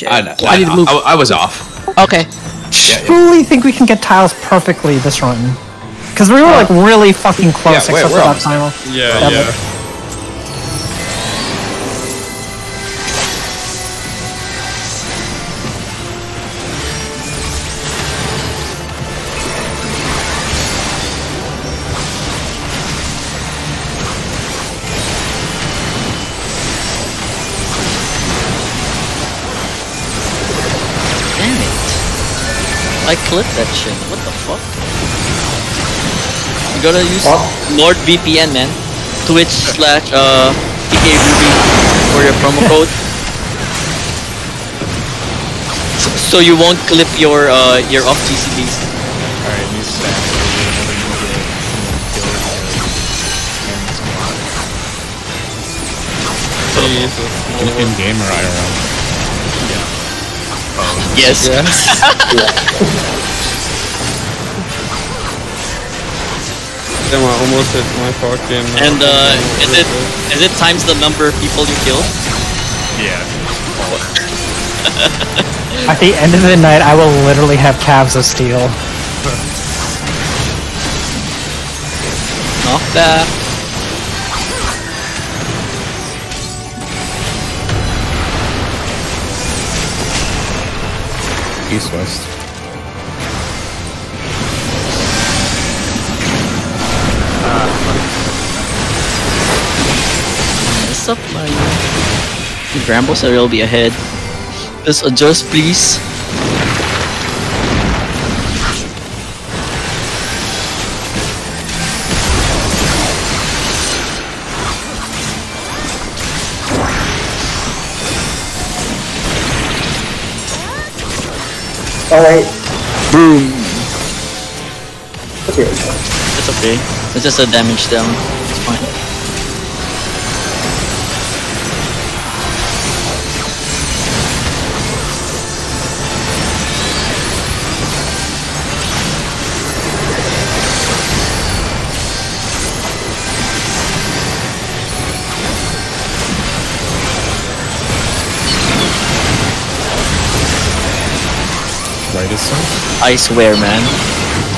shit. I, know, I need to move. I, I was off. Okay. Yeah, yeah. truly think we can get tiles perfectly this run. Because we were uh, like really fucking close, Yeah, except we're for that almost final. Yeah, That yeah. was- I clipped that shit. What the fuck? You gotta use NordVPN, man. Twitch slash uh PK Ruby for your promo code. So, so you won't clip your uh your off GCDs. Alright, new stack. Jesus. In, in game or IRL? Yes. Damn, I almost hit my fucking. And uh, is it is it times the number of people you kill? Yeah. At the end of the night, I will literally have calves of steel. Knock that. East west. What's up, Mario? Said will be ahead. Just adjust, please. Alright. Boom. Okay, It's okay. It's just a damage down. It's fine. Right is some? I swear, man.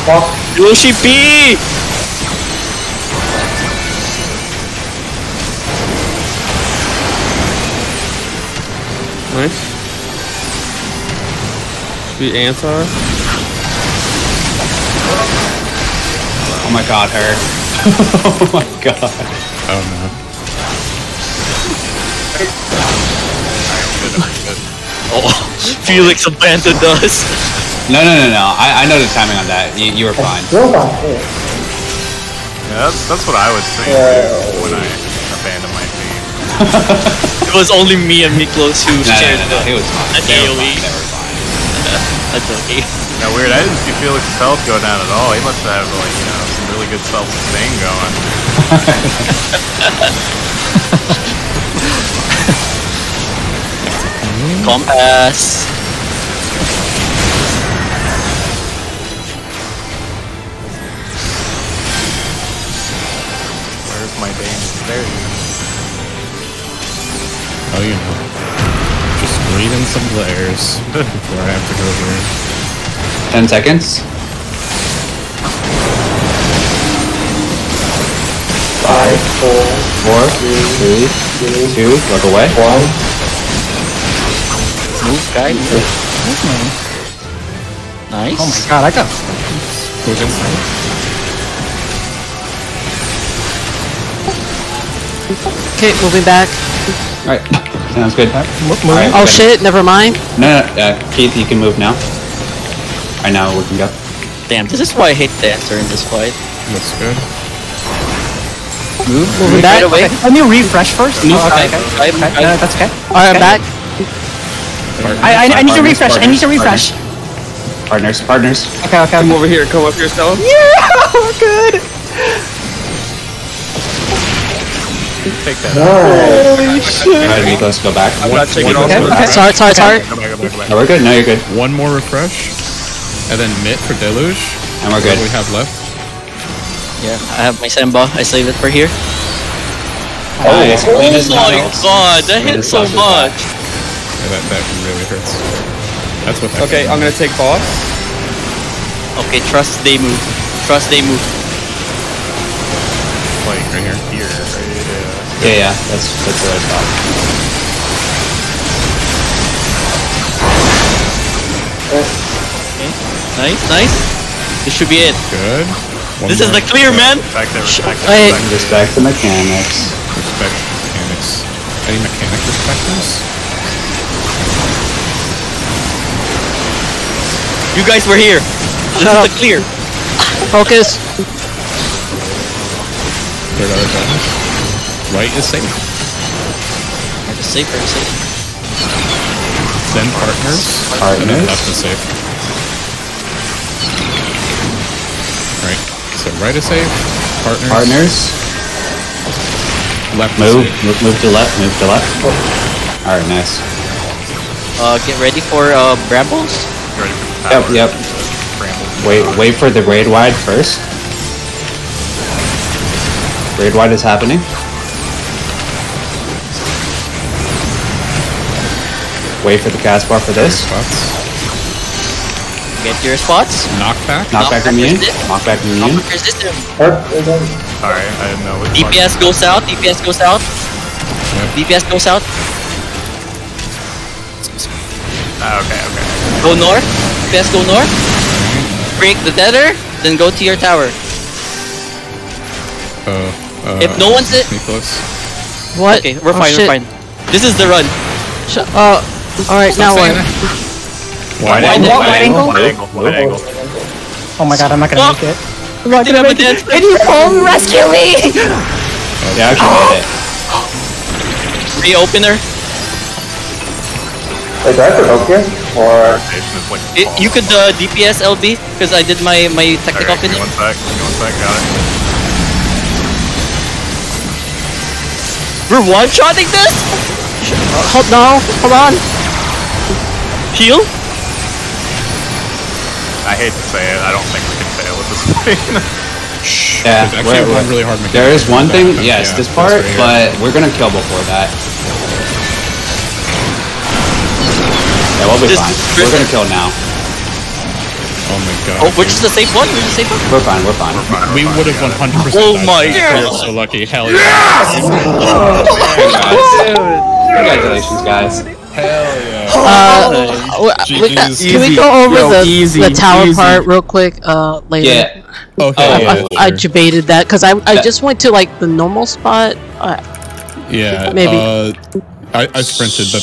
Fuck. Yoshi P! Nice. The anti. Oh my god, her. oh my god. Oh no. Oh, Felix abandoned us. No, no, no, no. I, I know the timing on that. You, you were fine. Real fun. Yeah. Yeah, that's, that's what I would think Yeah. too, when I abandon my team. It was only me and Miklos who No, no, shared no, no. He was fine. an They were AoE. fine. They were fine. That's okay. Yeah, weird. I didn't see Felix's health go down at all. He must have like you know some really good self-sustain going. Compass. Where's my Dane? There he is. Oh, you know. Just breathe in some glares before I have to go here. Ten seconds. Five, four, Four, three, three, two, two. Look away. one. Move, guy. Nice. Oh my god, I got. Okay, moving back. All right. Sounds good. All right, Oh we shit, never mind. No, no, uh, Keith, you can move now. All right, now we can go. Damn, this is why I hate Dancer in this fight. That's good. Move, Moving right back. away. Okay, Let me refresh first. Move Oh, okay, side, okay. side, Okay, side. no, that's okay. Alright, I'm back. I, I, I need to Partners, refresh. I need to refresh. Partners, partners. Okay, okay. Come okay. over here. Come up here, Stella. Yeah, we're good. Take that. Nice. All right, Miklos, go back. I'm not taking off. Okay, okay. Sorry, sorry, sorry. Go back, go back, go back. No, we're good. No, you're good. One more refresh. And then Mitt for Deluge. And we're What good. we have left. Yeah, I have my Samba. I save it for here. Nice. Oh Clean as my god, that hit as so knuckles. Much. that, that really hurts. That's what that Okay, I'm gonna take boss. Okay, trust they move. Trust they move. Like right here. here, right? Yeah. Yeah, yeah, that's that's what I thought. Nice, nice. This should be it. Good. One This is the clear, man. Respect it, respect it, Hey. respect it. Respect the mechanics. Respect mechanics. Any mechanic respecters? You guys were here. This is the clear. Focus. Third other button. Right is safe. Hard to say, hard to say. Then partners. And then left is safe. Right. So right is safe. Partners. Partners, Left move, is safe. move, move to left, move to left. All right, nice. Uh, get ready for uh brambles. You ready for the Yep, yep. Bramble. Wait, wait for the raid wide first. Raid wide is happening. Wait for the cast bar for this. Get your spots. Knockback. Knockback Knockback immune. resist. Knockback immune. Knockback resistant. Hurt again. Alright, I didn't know what DPS goes south. DPS goes south. DPS goes south. Ah, okay, okay. Go north. DPS go north. Break the tether. Then go to your tower. Uh, uh, If no one's it- Nicholas. What? Okay, we're Oh, fine. shit. We're fine. This is the run. Sh- uh, alright, now what? Wide Wide angle. Wide angle? Wide angle, wide angle. Oh my god, I'm not gonna Oh. make it. I'm not Did gonna have a make it. dance? Can you home rescue me? Yeah, actually did it. Reopener. Wait, do I have to hook here? Or Station is like. It, you could uh, DPS LB because I did my my technical Okay, finish. One sec, one sec, got it. We're one shotting this. Hold now, hold on. Heal. I hate to say it, I don't think we can fail at this point. Yeah, There's actually we're- one we're- really hard mechanic. There is one thing, that- yes, yeah, this part, right but we're gonna kill before that. Yeah, we'll be Just fine. We're gonna kill now. Oh my god. Oh, which is the safe one? Which is the safe one? We're fine. We're fine. We would have 100%. Oh died. my We're so lucky. Hell yeah. Congratulations, guys. Uh, w- we got- GG's. can we go over Yo, the, easy, the tower easy. part real quick uh, later? Yeah. Okay. Oh, I, yeah, I, I sure. debated that because I, I just went to like the normal spot. Uh, Yeah, Maybe. Uh, I, I sprinted the